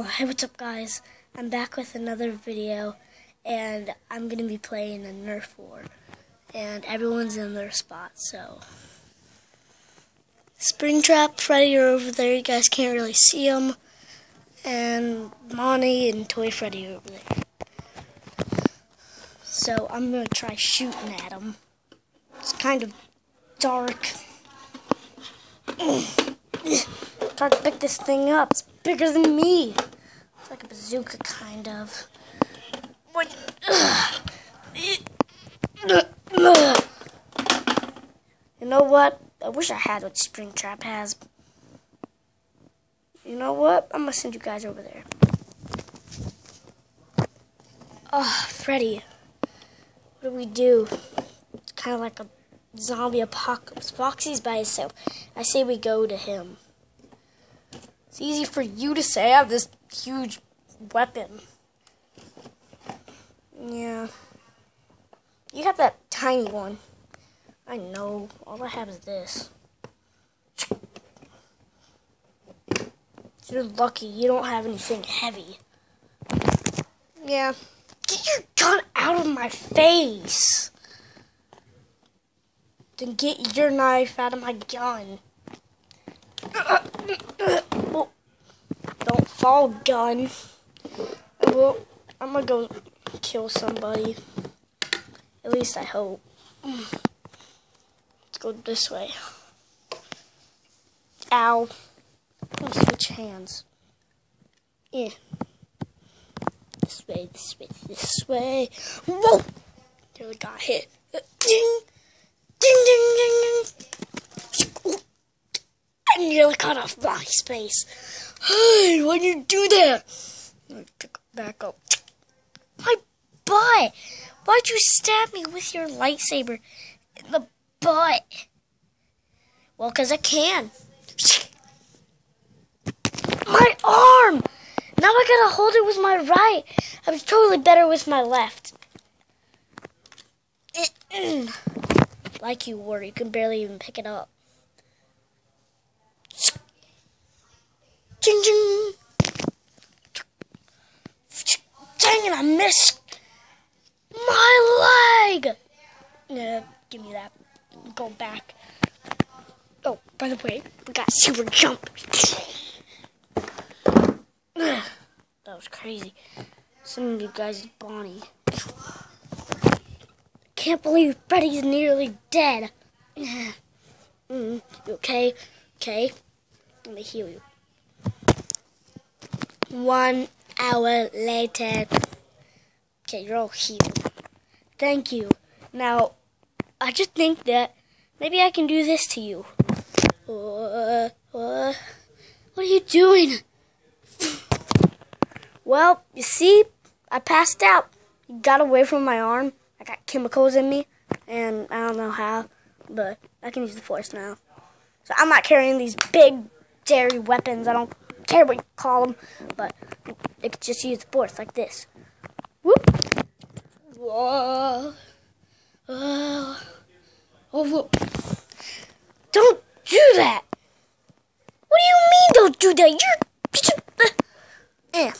Oh, hey, what's up, guys? I'm back with another video, and I'm gonna be playing a Nerf war, and everyone's in their spot, so. Springtrap, Freddy are over there, you guys can't really see them, and Monty and Toy Freddy are over there. So, I'm gonna try shooting at them. It's kind of dark. Try to pick this thing up. It's bigger than me. It's like a bazooka, kind of. What? You know what? I wish I had what Springtrap has. You know what? I'm gonna send you guys over there. Oh, Freddy. What do we do? It's kind of like a zombie apocalypse. Foxy's by himself. I say we go to him. It's easy for you to say I have this huge weapon. Yeah. You have that tiny one. I know. All I have is this. You're lucky you don't have anything heavy. Yeah. Get your gun out of my face! Then get your knife out of my gun. Fall, gun. Well, I'm gonna go kill somebody. At least I hope. Let's go this way. Ow. Switch hands. Yeah. This way, this way, this way. Whoa! Nearly got hit. Ding! Ding, ding, ding, ding. I nearly cut off my space. Hey, why'd you do that? Pick Back up. My butt! Why'd you stab me with your lightsaber in the butt? Well, because I can. My arm! Now I gotta hold it with my right. I was totally better with my left. like you were. You can barely even pick it up. Ding, ding. Dang it, I missed my leg. Yeah, give me that. Go back. Oh, by the way, we got super jump. that was crazy. Some of you guys is Bonnie can't believe Freddy's nearly dead. mm, you okay? Okay. Let me heal you. One hour later. Okay, you're all healed. Thank you. Now, I just think that maybe I can do this to you. Uh, uh, what are you doing? well, you see, I passed out. Got away from my arm. I got chemicals in me, and I don't know how, but I can use the force now. So I'm not carrying these big, dairy weapons. I don't care what you call them, but I can just use the force like this. Whoop! Whoa! Oh. Don't do that! What do you mean don't do that? You're... Eh.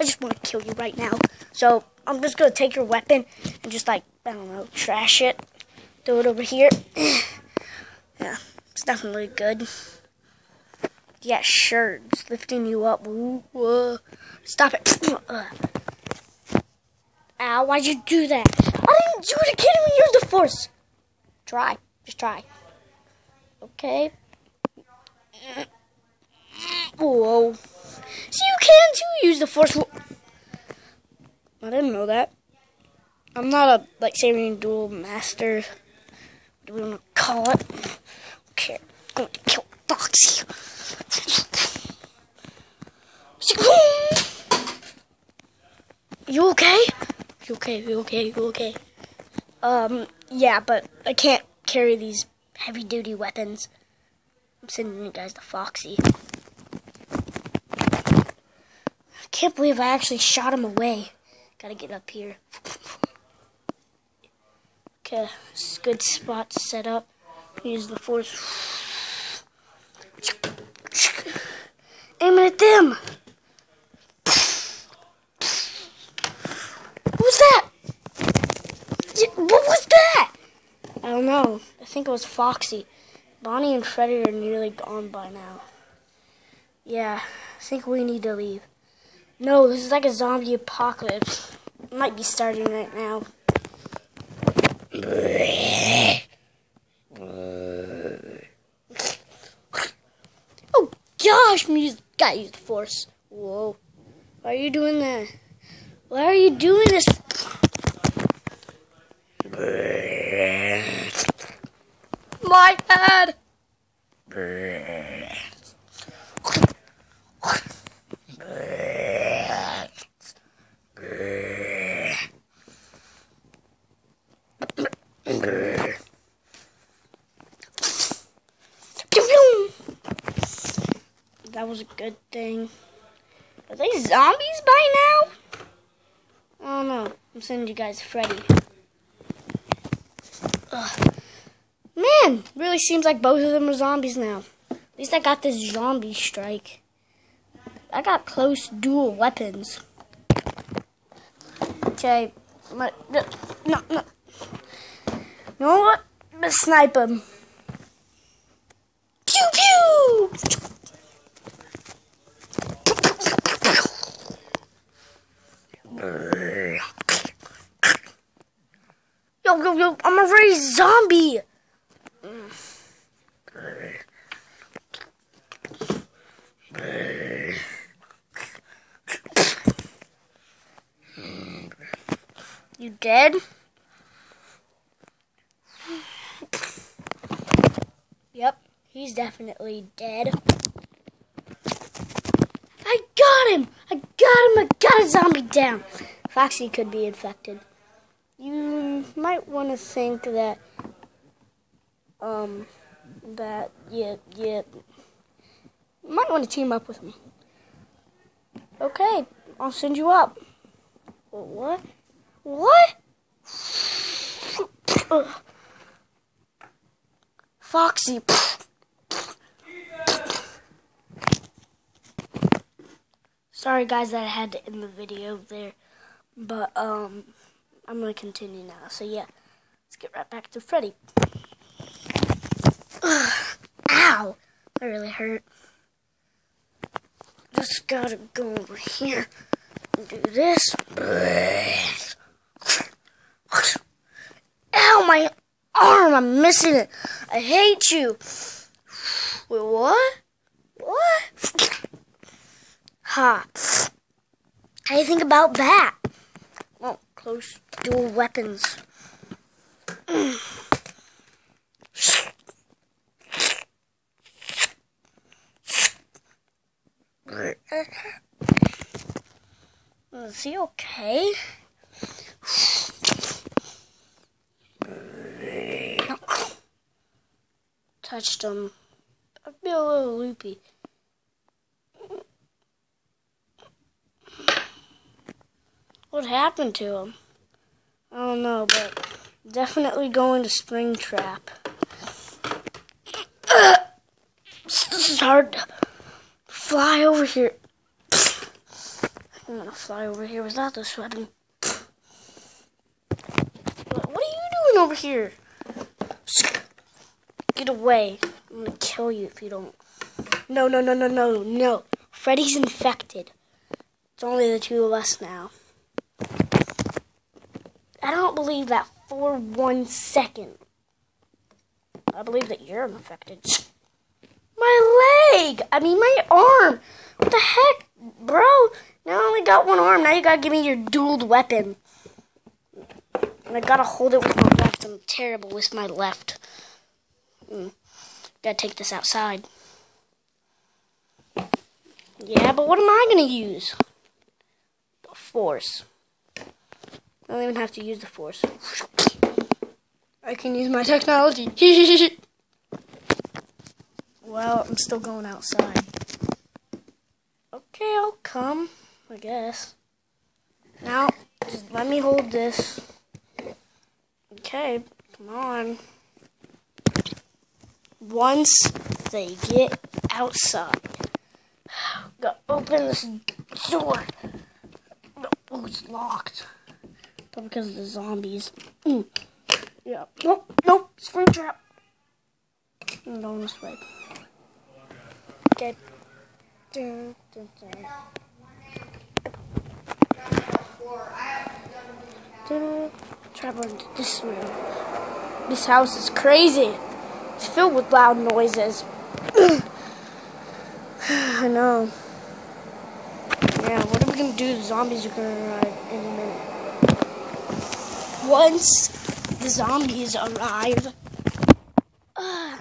I just want to kill you right now. So I'm just gonna take your weapon and just like I don't know, trash it. Throw it over here. yeah, it's definitely good. Yeah, sure. It's lifting you up. Ooh, uh, stop it. Ow, why'd you do that? I didn't do it. I can't even use the force. Try. Just try. Okay. Whoa. See, you can too use the force. I didn't know that. I'm not a lightsaber duel master. What do we want to call it? Okay, I'm going to kill Foxy. You okay? You okay? You okay? You okay? Um, yeah, but I can't carry these heavy duty weapons. I'm sending you guys to Foxy. I can't believe I actually shot him away. Gotta get up here. okay, good spot to set up. Use the force. them. Who's that? What was that? I don't know. I think it was Foxy. Bonnie and Freddy are nearly gone by now. Yeah, I think we need to leave. No, this is like a zombie apocalypse. It might be starting right now. oh gosh, music got use the force. Whoa. Why are you doing that? Why are you doing this? My head! That was a good thing. Are they zombies by now? Don't know. I'm sending you guys Freddy. Ugh. Man, really seems like both of them are zombies now. At least I got this zombie strike. I got close dual weapons. Okay, no, no, no. You know what? Let's snipe him. Zombie! You dead? Yep, he's definitely dead. I got him! I got him! I got a zombie down! Foxy could be infected. Might want to think that, um, that, yeah, yeah, might want to team up with me. Okay, I'll send you up. What? What? Foxy. Sorry guys that I had to end the video there. But um I'm gonna continue now. So yeah, let's get right back to Freddy. Ugh. Ow! That really hurt. Just gotta go over here and do this. Ow, my arm! I'm missing it. I hate you. Wait, what? What? Ha. How do you think about that? Close dual weapons. Is he okay? Touched him. I feel a little loopy. What happened to him? I don't know, but definitely going to Springtrap. This is hard to fly over here. I'm gonna fly over here without this weapon. What are you doing over here? Get away. I'm gonna kill you if you don't. No, no, no, no, no, no. Freddy's infected. It's only the two of us now. I don't believe that for one second. I believe that you're infected. My leg! I mean, my arm! What the heck, bro? Now I only got one arm. Now you gotta give me your dual weapon. And I gotta hold it with my left. I'm terrible with my left. Mm. Gotta take this outside. Yeah, but what am I gonna use? The force. I don't even have to use the force. I can use my technology. well, I'm still going outside. Okay, I'll come, I guess. Now, just let me hold this. Okay, come on. Once they get outside, gotta open this door. Oh, it's locked. But because of the zombies. Mm. Yeah. Nope, nope, Springtrap. I'm going this way. Okay. Dun, dun, dun. Dun. Travel into this room. This house is crazy. It's filled with loud noises. I know. Yeah, what are we gonna do? The zombies are gonna arrive in a minute. Once the zombies arrive, uh,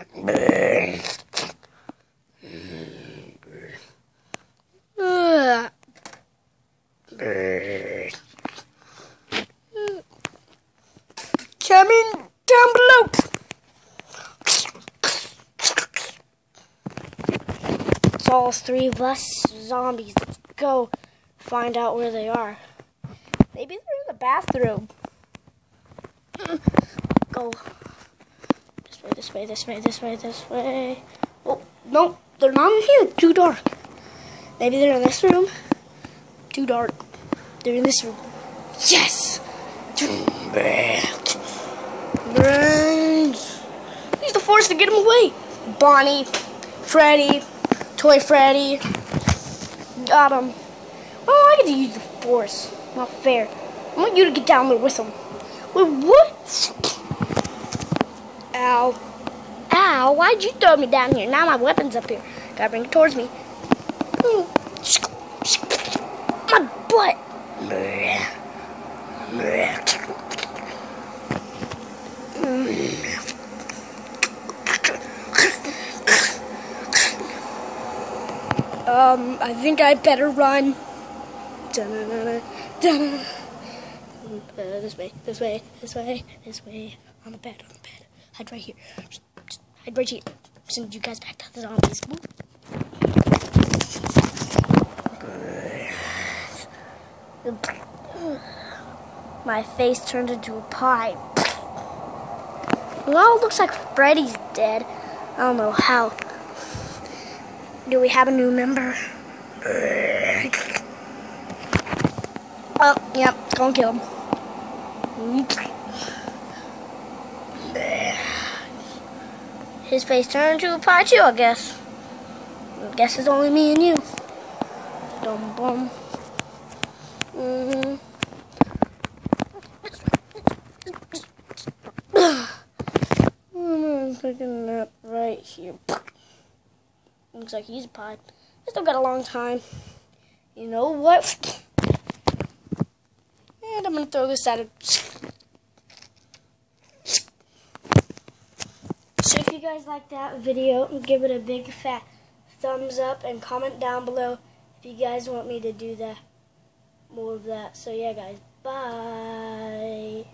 coming down below. It's all three of us zombies. Let's go find out where they are. Maybe they're in the bathroom. Go. This way, this way, this way, this way, this way. Oh, no, they're not in here. Too dark. Maybe they're in this room. Too dark. They're in this room. Yes! Brains. Use the force to get him away. Bonnie, Freddy, Toy Freddy. Got him. Oh, I get to use the force. Not fair. I want you to get down there with him. Wait, what? Ow. Ow, why'd you throw me down here? Now my weapon's up here. Gotta bring it towards me. My butt. Um, I think I better run. Dun-dun-dun-dun, Uh, this way, this way, this way, this way. On the bed, on the bed. Hide right here. Just, just hide right here. Send you guys back to the zombies. My face turned into a pie. Well, looks like Freddy's dead. I don't know how. Do we have a new member? Oh, yep, go and kill him. His face turned into a pie too, I guess. I guess it's only me and you. Dum bum. Mm-hmm. I'm taking that right here. Looks like he's a pie. I still got a long time. You know what? I'm gonna throw this at him. So if you guys like that video, give it a big fat thumbs up and comment down below if you guys want me to do that more of that. So yeah guys, bye.